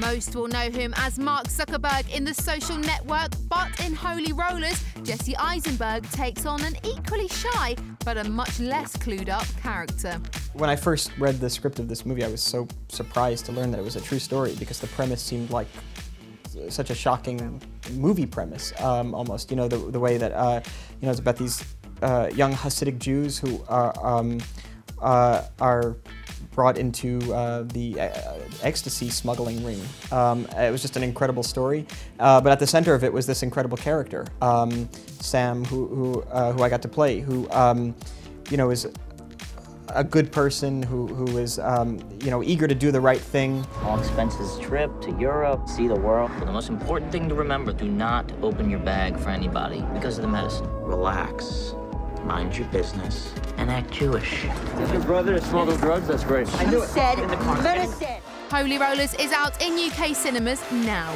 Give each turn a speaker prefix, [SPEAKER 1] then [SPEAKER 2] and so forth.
[SPEAKER 1] Most will know him as Mark Zuckerberg in the social network, but in Holy Rollers, Jesse Eisenberg takes on an equally shy but a much less clued up character.
[SPEAKER 2] When I first read the script of this movie, I was so surprised to learn that it was a true story because the premise seemed like such a shocking movie premise, um, almost. You know, the, the way that, uh, you know, it's about these uh, young Hasidic Jews who are, um, uh, are brought into uh, the uh, ecstasy smuggling ring. Um, it was just an incredible story, uh, but at the center of it was this incredible character, um, Sam, who who, uh, who I got to play, who um, you know is a good person who who is um, you know eager to do the right thing.
[SPEAKER 3] All expenses trip to Europe, see the world. But the most important thing to remember: do not open your bag for anybody because of the medicine.
[SPEAKER 4] Relax mind your business,
[SPEAKER 3] and act Jewish.
[SPEAKER 5] If your brother is smuggling drugs, that's great.
[SPEAKER 6] I knew it. Said medicine.
[SPEAKER 1] Holy Rollers is out in UK cinemas now.